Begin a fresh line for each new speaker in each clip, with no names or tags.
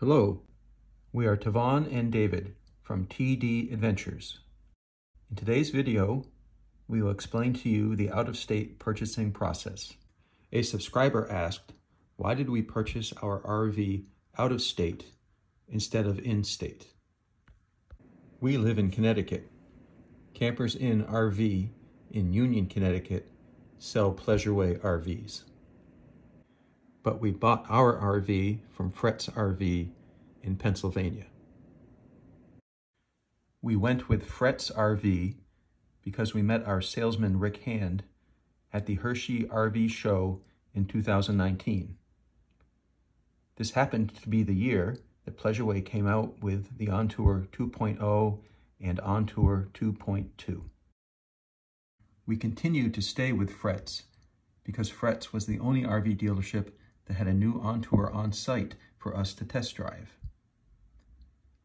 Hello, we are Tavon and David from TD Adventures. In today's video, we will explain to you the out-of-state purchasing process. A subscriber asked, why did we purchase our RV out of state instead of in-state? We live in Connecticut. Campers Inn RV in Union, Connecticut sell Pleasureway RVs. But we bought our RV from Fretz RV in Pennsylvania. We went with Fretz RV because we met our salesman Rick Hand at the Hershey RV show in 2019. This happened to be the year that Pleasureway came out with the Ontour 2.0 and Ontour 2.2. We continued to stay with Fretz because Fretz was the only RV dealership that had a new Ontour on site for us to test drive.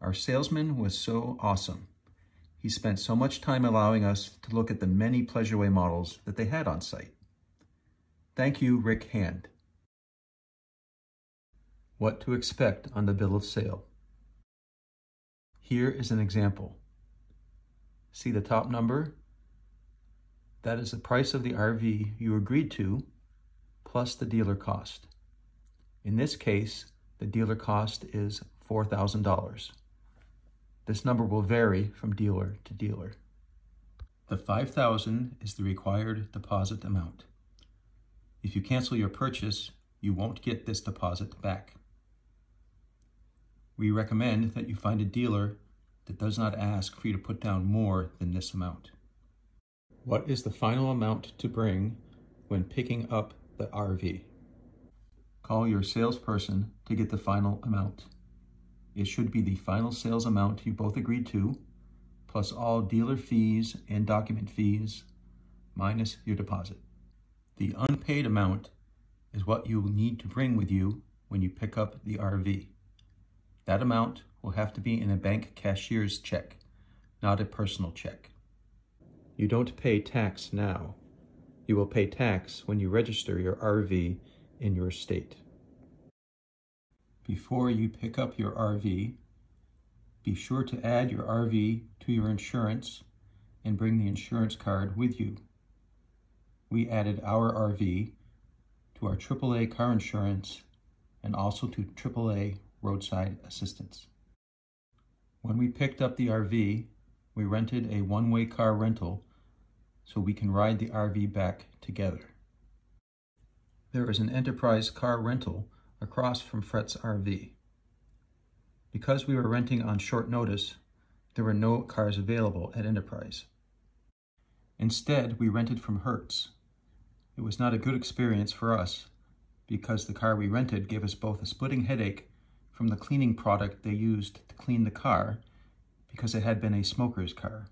Our salesman was so awesome. He spent so much time allowing us to look at the many Pleasureway models that they had on site. Thank you, Rick Hand. What to expect on the bill of sale. Here is an example. See the top number? That is the price of the RV you agreed to, plus the dealer cost. In this case, the dealer cost is $4,000. This number will vary from dealer to dealer. The 5000 is the required deposit amount. If you cancel your purchase, you won't get this deposit back. We recommend that you find a dealer that does not ask for you to put down more than this amount. What is the final amount to bring when picking up the RV? Call your salesperson to get the final amount. It should be the final sales amount you both agreed to, plus all dealer fees and document fees, minus your deposit. The unpaid amount is what you will need to bring with you when you pick up the RV. That amount will have to be in a bank cashier's check, not a personal check. You don't pay tax now. You will pay tax when you register your RV in your state. Before you pick up your RV, be sure to add your RV to your insurance and bring the insurance card with you. We added our RV to our AAA car insurance and also to AAA roadside assistance. When we picked up the RV, we rented a one-way car rental so we can ride the RV back together. There is an enterprise car rental across from Fretz RV. Because we were renting on short notice, there were no cars available at Enterprise. Instead, we rented from Hertz. It was not a good experience for us because the car we rented gave us both a splitting headache from the cleaning product they used to clean the car because it had been a smoker's car.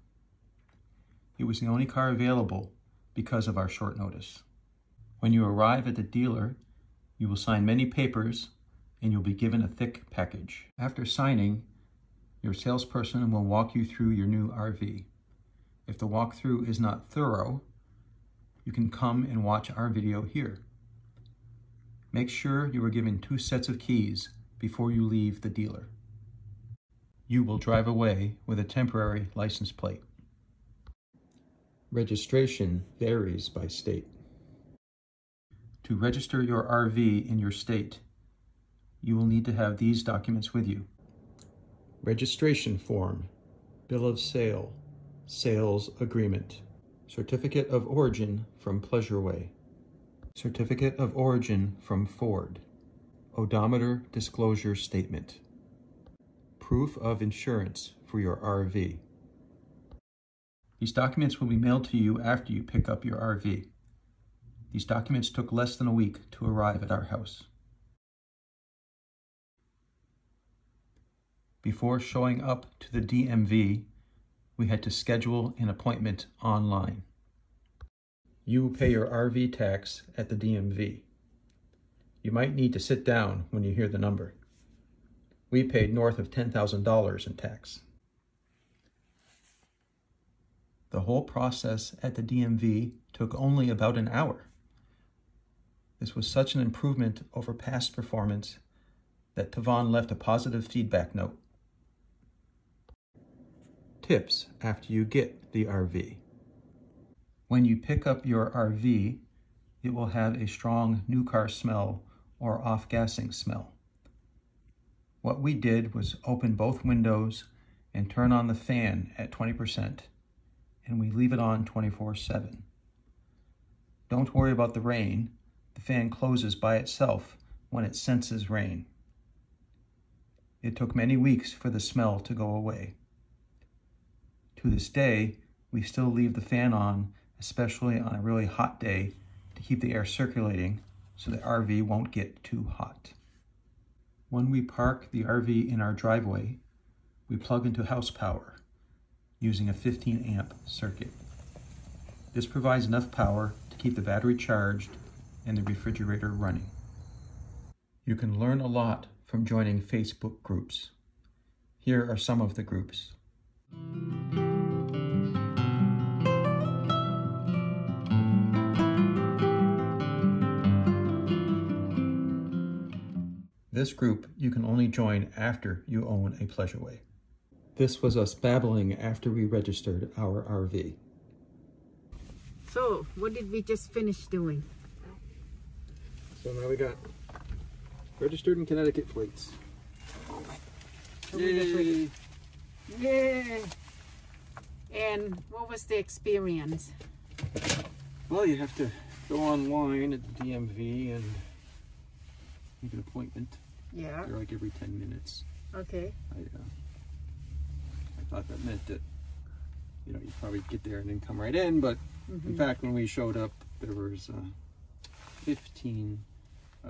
It was the only car available because of our short notice. When you arrive at the dealer, you will sign many papers and you'll be given a thick package. After signing, your salesperson will walk you through your new RV. If the walkthrough is not thorough, you can come and watch our video here. Make sure you are given two sets of keys before you leave the dealer. You will drive away with a temporary license plate. Registration varies by state. To register your RV in your state, you will need to have these documents with you. Registration form, bill of sale, sales agreement, certificate of origin from Pleasureway, certificate of origin from Ford, odometer disclosure statement, proof of insurance for your RV. These documents will be mailed to you after you pick up your RV. These documents took less than a week to arrive at our house. Before showing up to the DMV, we had to schedule an appointment online. You pay your RV tax at the DMV. You might need to sit down when you hear the number. We paid north of $10,000 in tax. The whole process at the DMV took only about an hour. This was such an improvement over past performance that Tavon left a positive feedback note. Tips after you get the RV. When you pick up your RV, it will have a strong new car smell or off-gassing smell. What we did was open both windows and turn on the fan at 20%, and we leave it on 24-7. Don't worry about the rain. The fan closes by itself when it senses rain. It took many weeks for the smell to go away. To this day, we still leave the fan on, especially on a really hot day, to keep the air circulating so the RV won't get too hot. When we park the RV in our driveway, we plug into house power using a 15 amp circuit. This provides enough power to keep the battery charged and the refrigerator running. You can learn a lot from joining Facebook groups. Here are some of the groups. This group you can only join after you own a Pleasureway. This was us babbling after we registered our RV.
So, what did we just finish doing?
So now we got registered in Connecticut plates.
Yay! Yay! And what was the experience?
Well, you have to go online at the DMV and make an appointment.
Yeah.
They're like every 10 minutes.
Okay.
I, uh, I thought that meant that, you know, you probably get there and then come right in, but
Mm-hmm.
in fact, when we showed up, there was uh, 15 uh,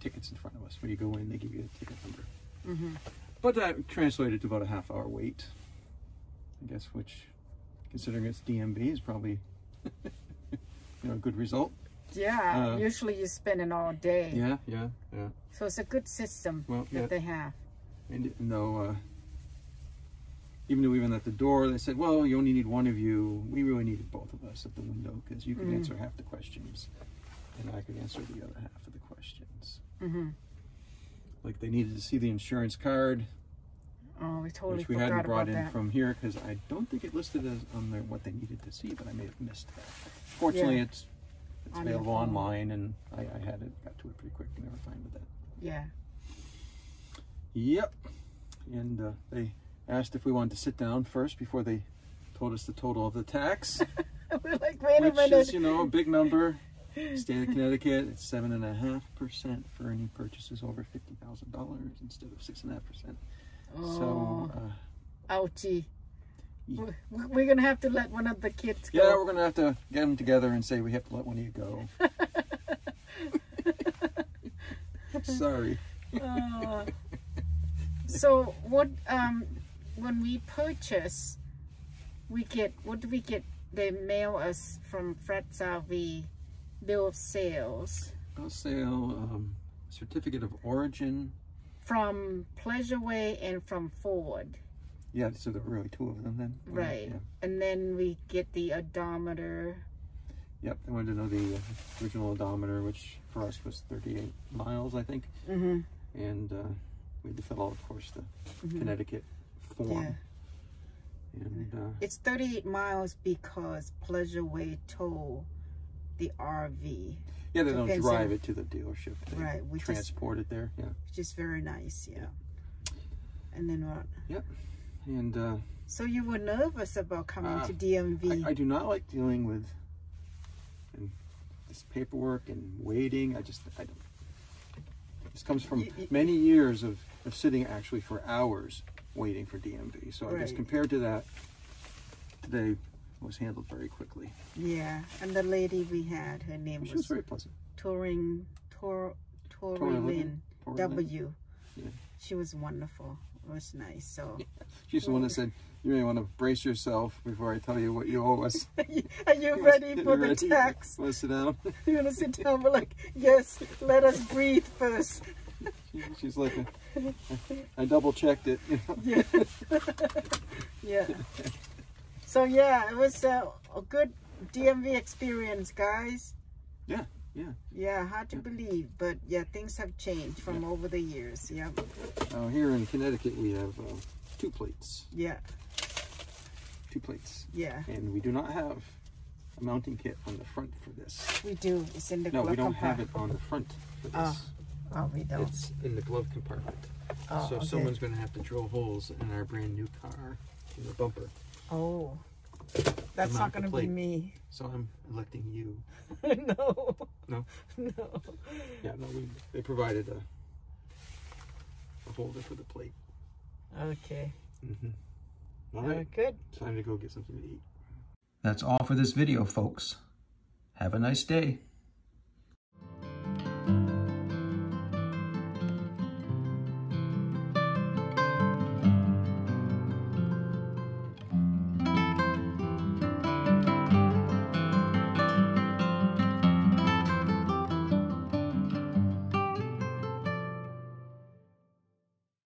tickets in front of us. When you go in, they give you a ticket number.
Mm-hmm.
But that translated to about a half hour wait, I guess, which, considering it's DMV, is probably, you know, a good result.
Yeah.
Uh,
usually you spend it all day.
Yeah, yeah, yeah.
So it's a good system
Well,
that
yeah.
they have.
And even though, uh, even though we even at the door, they said, well, you only need one of you, we really needed both of us at the window because you could
Mm.
answer half the questions and I could answer the other half of the questions.
Mm-hmm.
Like they needed to see the insurance card,
Oh, we totally
which we hadn't brought in
that.
from here because I don't think it listed as on there what they needed to see, but I may have missed that. Fortunately,
Yeah.
it's it's
On
available online, and I, I had it, got to it pretty quick, and they were fine with that.
yeah.
Yep. And uh, they asked if we wanted to sit down first before they told us the total of the tax,
We're like, wait a
which is, you know, a big number. State of Connecticut, it's seven and a half percent for any purchases over fifty thousand dollars instead of six and a half percent. So, uh,
ouchie.
Yeah.
We- We're gonna have to let one of the kids go.
yeah, we're gonna have to get them together and say we have to let one of you go. Sorry.
Uh, so what um when we purchase we get what do we get they mail us from Fretz RV bill of sales
I'll sale um, certificate of origin.
from Pleasureway and from Ford
Yeah, so there were really two of them then.
right
Yeah.
and then we get the odometer
Yep, I wanted to know the uh, original odometer, which for us was 38 miles, I think.
mm-hmm.
And uh, we had to fill out, of course, the
Mhm.
Connecticut form.
Yeah.
And uh,
it's 38 miles because Pleasureway told the RV
yeah, they don't drive it to the dealership. They
Right, we just-
transport it there. Yeah.
which is very nice yeah and then what Yep.
And uh,
So you were nervous about coming
Uh,
to DMV.
I, I do not like dealing with and this paperwork and waiting. I just, I don't. This comes from
Y- y-
many years of, of sitting actually for hours waiting for DMV. So I guess compared to that, today was handled very quickly.
yeah, and the lady we had, her name
She was
was
very pleasant.
Touring Tor
Tori
Tory
Lynn.
Lynn
Tori
W.
Yeah.
She was wonderful. It was nice. So
She's the one that said, "You may want to brace yourself before I tell you what you owe us."
are you ready for the
Ready?
tax?
Want to sit down?
You're gonna sit down. We're like, yes. Let us breathe first.
She- She's like, a, I double checked it. You know?
Yeah. yeah. So yeah, it was a, a good DMV experience, guys.
Yeah. Yeah.
Yeah, hard to believe, but yeah, things have changed from over the years. Yeah,
Now here in Connecticut, we have uh, two plates.
yeah,
Two plates.
yeah.
And we do not have a mounting kit on the front for this.
We do. It's in the
No,
glove
we don't have
compartment.
it on the front for this.
Oh, Oh, we don't.
It's in the glove compartment.
Oh,
so
okay.
someone's going to have to drill holes in our brand new car in the bumper.
Oh, that's not going to be me.
So I'm electing you.
no.
No?
No.
Yeah, no, we, they provided a, a holder for the plate.
Okay.
Mm-hmm. All
Uh, good.
time to go get something to eat.
That's all for this video, folks. Have a nice day.